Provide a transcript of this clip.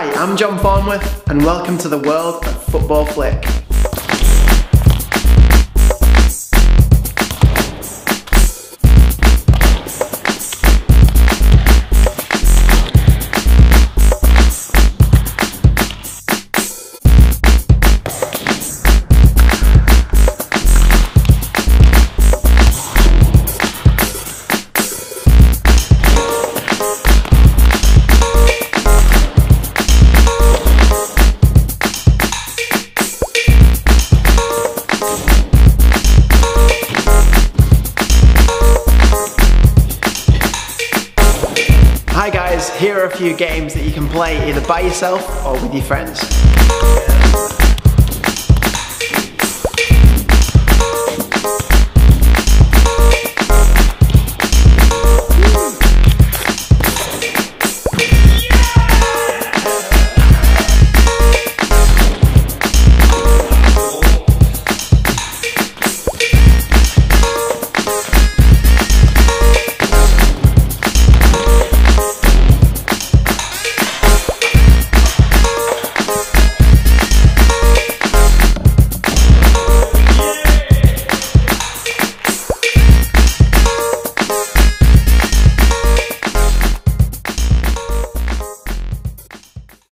Hi, I'm John Farnworth, and welcome to the world of Football Flick. Hi guys, here are a few games that you can play either by yourself or with your friends.